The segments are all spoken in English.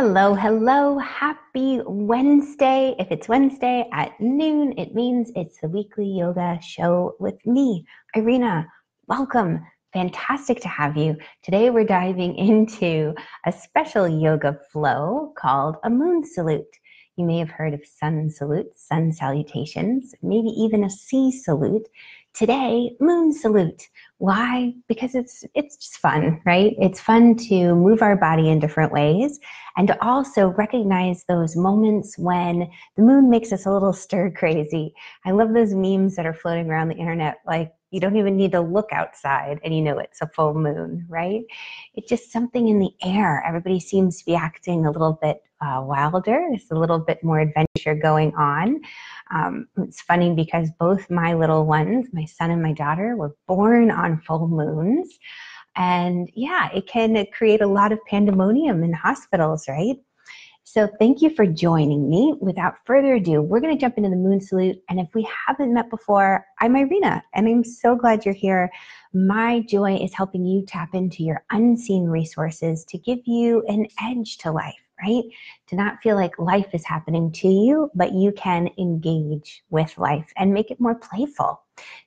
Hello, hello. Happy Wednesday. If it's Wednesday at noon, it means it's the weekly yoga show with me, Irena. Welcome. Fantastic to have you. Today we're diving into a special yoga flow called a moon salute. You may have heard of sun salutes, sun salutations, maybe even a sea salute. Today, moon salute. Why? Because it's it's just fun, right? It's fun to move our body in different ways and to also recognize those moments when the moon makes us a little stir crazy. I love those memes that are floating around the internet like you don't even need to look outside and you know it's a full moon, right? It's just something in the air. Everybody seems to be acting a little bit uh, wilder. There's a little bit more adventure going on. Um, it's funny because both my little ones, my son and my daughter, were born on full moons. And yeah, it can create a lot of pandemonium in hospitals, right? So thank you for joining me. Without further ado, we're going to jump into the moon salute. And if we haven't met before, I'm Irena, and I'm so glad you're here. My joy is helping you tap into your unseen resources to give you an edge to life, right? To not feel like life is happening to you, but you can engage with life and make it more playful.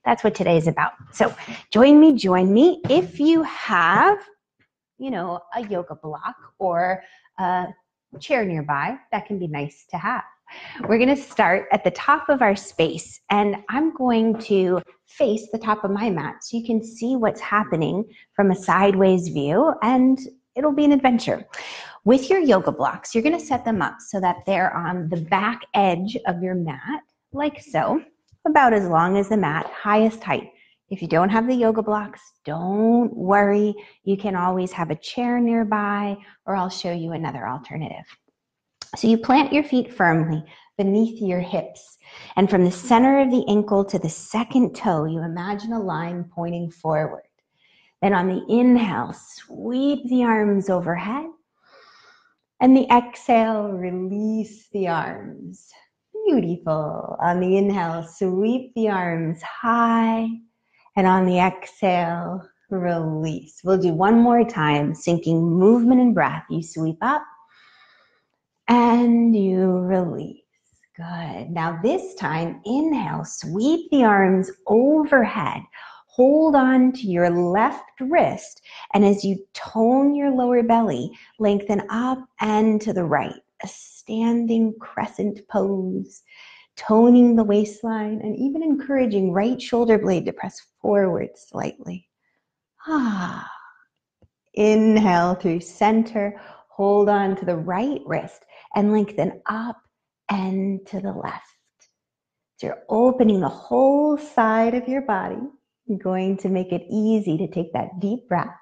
That's what today is about. So join me, join me. If you have, you know, a yoga block or a chair nearby. That can be nice to have. We're going to start at the top of our space, and I'm going to face the top of my mat so you can see what's happening from a sideways view, and it'll be an adventure. With your yoga blocks, you're going to set them up so that they're on the back edge of your mat, like so, about as long as the mat, highest height. If you don't have the yoga blocks, don't worry. You can always have a chair nearby, or I'll show you another alternative. So you plant your feet firmly beneath your hips. And from the center of the ankle to the second toe, you imagine a line pointing forward. Then on the inhale, sweep the arms overhead. And the exhale, release the arms. Beautiful. On the inhale, sweep the arms high. And on the exhale, release. We'll do one more time, syncing movement and breath. You sweep up and you release. Good. Now, this time, inhale, sweep the arms overhead. Hold on to your left wrist. And as you tone your lower belly, lengthen up and to the right. A standing crescent pose toning the waistline, and even encouraging right shoulder blade to press forward slightly. Ah. Inhale through center. Hold on to the right wrist and lengthen up and to the left. So you're opening the whole side of your body. You're going to make it easy to take that deep breath.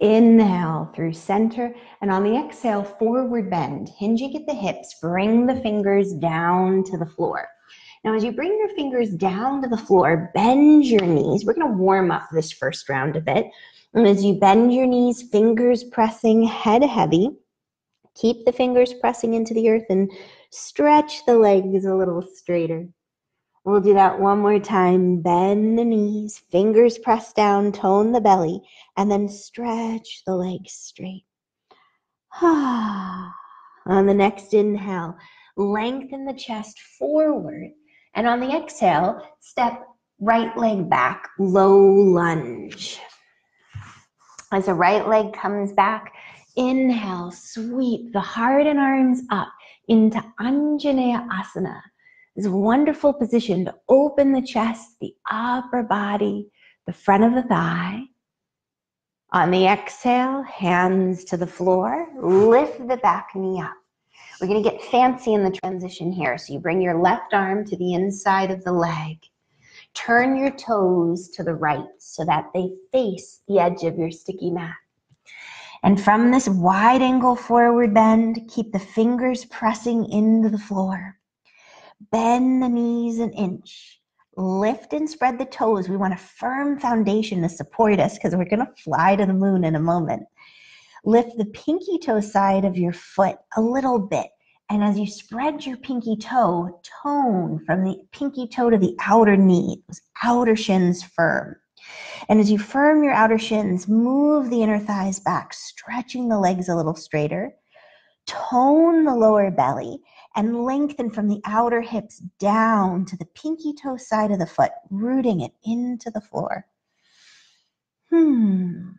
Inhale through center, and on the exhale, forward bend, hinging at the hips, bring the fingers down to the floor. Now, as you bring your fingers down to the floor, bend your knees. We're going to warm up this first round a bit. And as you bend your knees, fingers pressing, head heavy, keep the fingers pressing into the earth and stretch the legs a little straighter. We'll do that one more time. Bend the knees, fingers press down, tone the belly, and then stretch the legs straight. on the next inhale, lengthen the chest forward. And on the exhale, step right leg back, low lunge. As the right leg comes back, inhale, sweep the heart and arms up into Anjaneya Asana this wonderful position to open the chest, the upper body, the front of the thigh. On the exhale, hands to the floor, lift the back knee up. We're going to get fancy in the transition here. So you bring your left arm to the inside of the leg. Turn your toes to the right so that they face the edge of your sticky mat. And from this wide angle forward bend, keep the fingers pressing into the floor. Bend the knees an inch. Lift and spread the toes. We want a firm foundation to support us because we're going to fly to the moon in a moment. Lift the pinky toe side of your foot a little bit. And as you spread your pinky toe, tone from the pinky toe to the outer knee, those outer shins firm. And as you firm your outer shins, move the inner thighs back, stretching the legs a little straighter. tone the lower belly and lengthen from the outer hips down to the pinky toe side of the foot, rooting it into the floor. Hmm.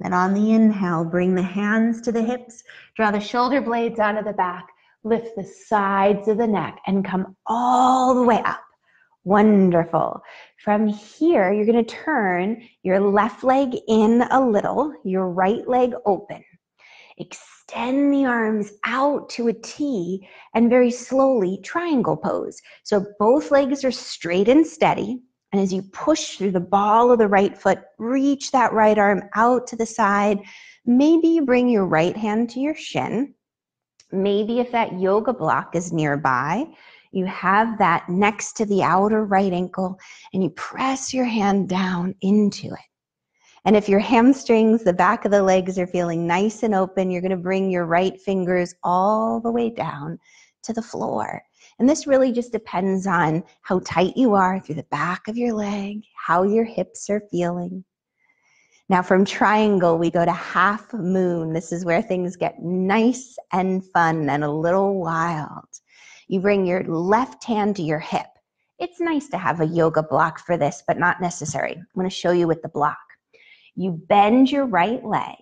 Then on the inhale, bring the hands to the hips, draw the shoulder blades out of the back, lift the sides of the neck, and come all the way up. Wonderful. From here, you're going to turn your left leg in a little, your right leg open. Extend the arms out to a T and very slowly triangle pose. So both legs are straight and steady. And as you push through the ball of the right foot, reach that right arm out to the side. Maybe you bring your right hand to your shin. Maybe if that yoga block is nearby, you have that next to the outer right ankle and you press your hand down into it. And if your hamstrings, the back of the legs are feeling nice and open, you're going to bring your right fingers all the way down to the floor. And this really just depends on how tight you are through the back of your leg, how your hips are feeling. Now, from triangle, we go to half moon. This is where things get nice and fun and a little wild. You bring your left hand to your hip. It's nice to have a yoga block for this, but not necessary. I'm going to show you with the block. You bend your right leg,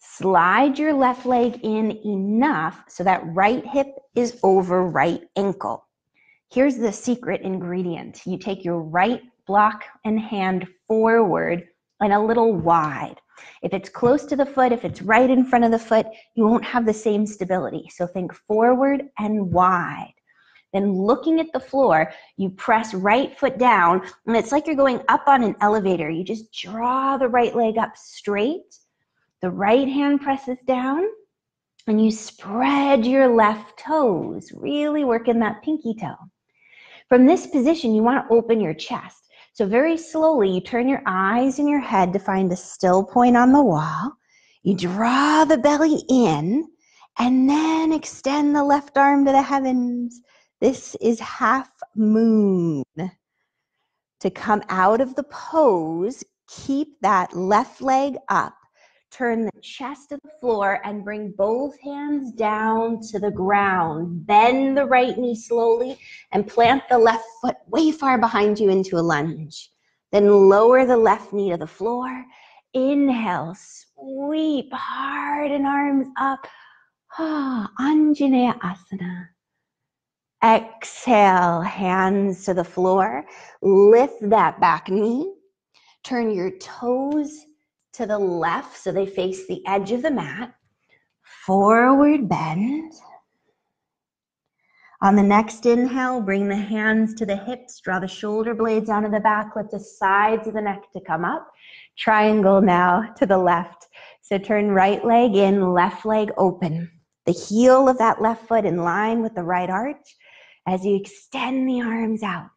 slide your left leg in enough so that right hip is over right ankle. Here's the secret ingredient. You take your right block and hand forward and a little wide. If it's close to the foot, if it's right in front of the foot, you won't have the same stability. So think forward and wide. Then looking at the floor, you press right foot down, and it's like you're going up on an elevator. You just draw the right leg up straight. The right hand presses down, and you spread your left toes, really working that pinky toe. From this position, you want to open your chest. So very slowly, you turn your eyes and your head to find a still point on the wall. You draw the belly in, and then extend the left arm to the heavens. This is half moon. To come out of the pose, keep that left leg up. Turn the chest to the floor and bring both hands down to the ground. Bend the right knee slowly and plant the left foot way far behind you into a lunge. Then lower the left knee to the floor. Inhale, sweep hard and arms up. Ah, Anjaneya Asana. Exhale, hands to the floor. Lift that back knee. Turn your toes to the left so they face the edge of the mat. Forward bend. On the next inhale, bring the hands to the hips, draw the shoulder blades onto the back, lift the sides of the neck to come up. Triangle now to the left. So turn right leg in, left leg open. The heel of that left foot in line with the right arch as you extend the arms out.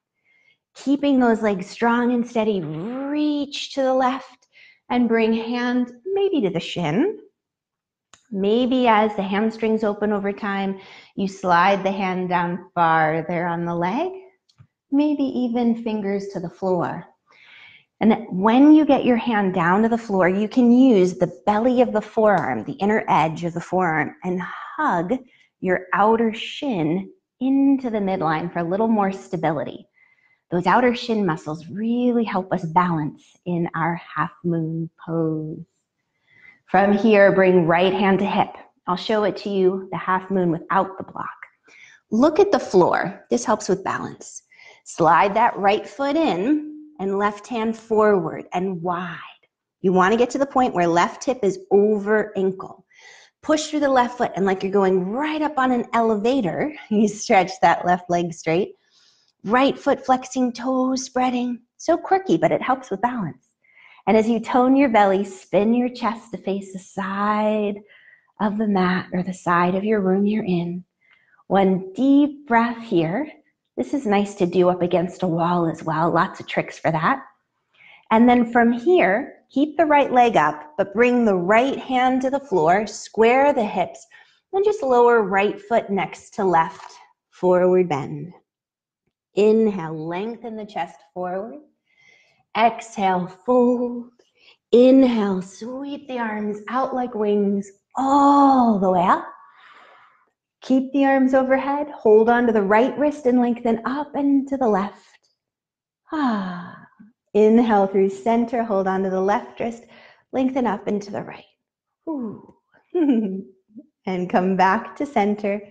Keeping those legs strong and steady, reach to the left and bring hand maybe to the shin. Maybe as the hamstrings open over time, you slide the hand down farther on the leg, maybe even fingers to the floor. And when you get your hand down to the floor, you can use the belly of the forearm, the inner edge of the forearm, and hug your outer shin into the midline for a little more stability. Those outer shin muscles really help us balance in our half moon pose. From here, bring right hand to hip. I'll show it to you, the half moon without the block. Look at the floor. This helps with balance. Slide that right foot in and left hand forward and wide. You want to get to the point where left hip is over ankle push through the left foot and like you're going right up on an elevator, you stretch that left leg straight. Right foot flexing, toes spreading. So quirky, but it helps with balance. And as you tone your belly, spin your chest to face the side of the mat or the side of your room you're in. One deep breath here. This is nice to do up against a wall as well. Lots of tricks for that. And then from here, keep the right leg up, but bring the right hand to the floor, square the hips, and just lower right foot next to left, forward bend. Inhale, lengthen the chest forward. Exhale, fold. Inhale, sweep the arms out like wings all the way up. Keep the arms overhead. Hold on to the right wrist and lengthen up and to the left. Ah. Inhale through center. Hold on to the left wrist. Lengthen up into the right. And come back to center.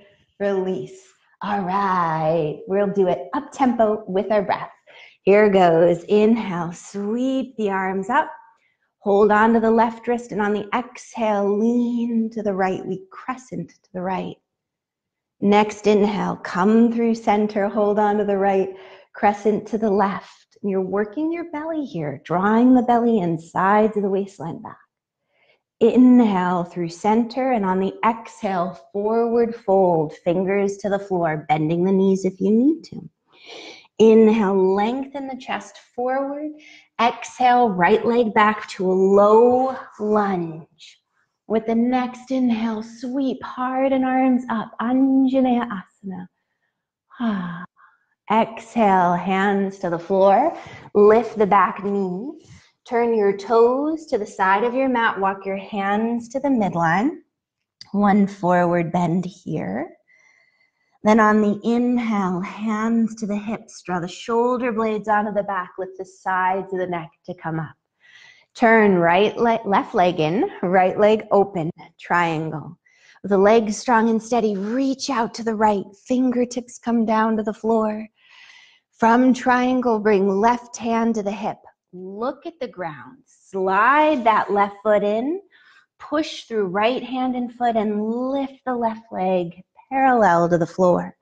Release. All right. We'll do it up tempo with our breath. Here goes. Inhale. Sweep the arms up. Hold on to the left wrist. And on the exhale, lean to the right. We crescent to the right. Next inhale, come through center, hold on to the right, crescent to the left. And you're working your belly here, drawing the belly in, sides of the waistline back. Inhale through center, and on the exhale, forward fold, fingers to the floor, bending the knees if you need to. Inhale, lengthen the chest forward. Exhale, right leg back to a low lunge. With the next inhale, sweep hard and arms up. Anjaneyasana. Asana. Ah. Exhale, hands to the floor. Lift the back knee. Turn your toes to the side of your mat. Walk your hands to the midline. One forward bend here. Then on the inhale, hands to the hips. Draw the shoulder blades onto the back. Lift the sides of the neck to come up. Turn right leg, left leg in, right leg open, triangle. The legs strong and steady, reach out to the right. Fingertips come down to the floor. From triangle, bring left hand to the hip. Look at the ground. Slide that left foot in. Push through right hand and foot and lift the left leg parallel to the floor.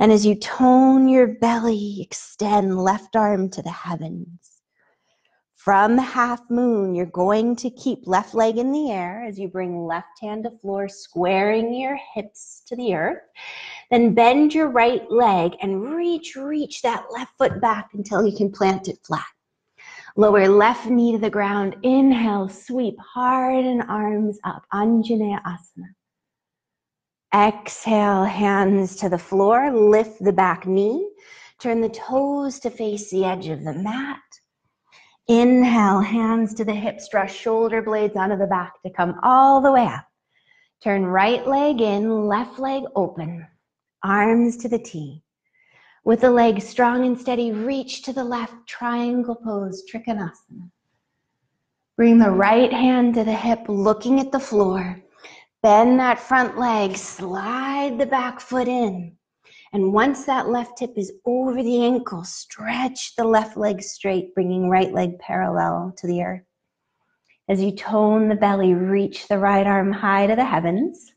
And as you tone your belly, extend left arm to the heavens. From the half moon, you're going to keep left leg in the air as you bring left hand to floor, squaring your hips to the earth. Then bend your right leg and reach, reach that left foot back until you can plant it flat. Lower left knee to the ground. Inhale, sweep hard and arms up. Anjaneya Asana. Exhale, hands to the floor. Lift the back knee. Turn the toes to face the edge of the mat. Inhale, hands to the hips, draw shoulder blades onto the back to come all the way up. Turn right leg in, left leg open, arms to the T. With the leg strong and steady, reach to the left, triangle pose, Trikonasana. Bring the right hand to the hip, looking at the floor. Bend that front leg, slide the back foot in. And once that left hip is over the ankle, stretch the left leg straight, bringing right leg parallel to the earth. As you tone the belly, reach the right arm high to the heavens.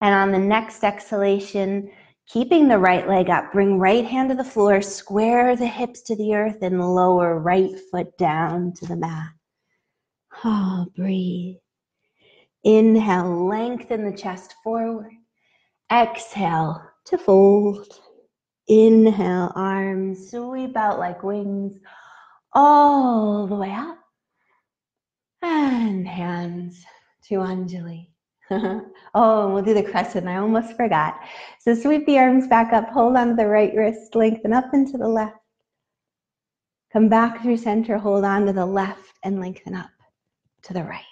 And on the next exhalation, keeping the right leg up, bring right hand to the floor, square the hips to the earth, and lower right foot down to the mat. Oh, breathe. Inhale, lengthen the chest forward. Exhale to fold. Inhale, arms sweep out like wings all the way up. And hands to Anjali. oh, and we'll do the crescent. I almost forgot. So sweep the arms back up, hold on to the right wrist, lengthen up into the left. Come back through center, hold on to the left, and lengthen up to the right.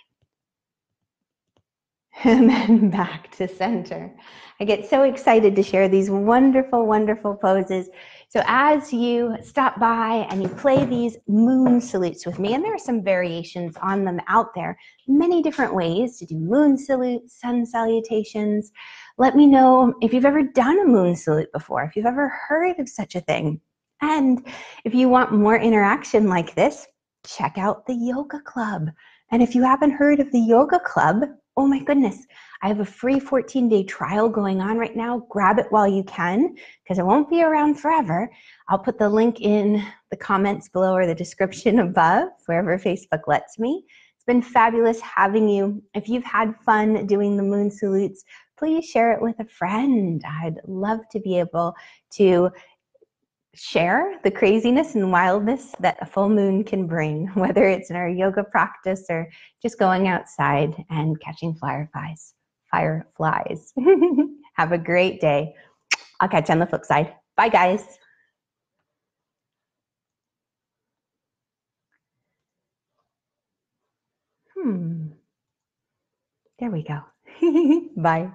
and then back to center. I get so excited to share these wonderful, wonderful poses. So as you stop by and you play these moon salutes with me, and there are some variations on them out there, many different ways to do moon salutes, sun salutations. Let me know if you've ever done a moon salute before, if you've ever heard of such a thing. And if you want more interaction like this, check out the Yoga Club. And if you haven't heard of the Yoga Club, oh my goodness, I have a free 14 day trial going on right now. Grab it while you can because it won't be around forever. I'll put the link in the comments below or the description above, wherever Facebook lets me. It's been fabulous having you. If you've had fun doing the moon salutes, please share it with a friend. I'd love to be able to share the craziness and wildness that a full moon can bring, whether it's in our yoga practice or just going outside and catching fireflies. Fireflies. Have a great day. I'll catch you on the flip side. Bye, guys. Hmm. There we go. Bye.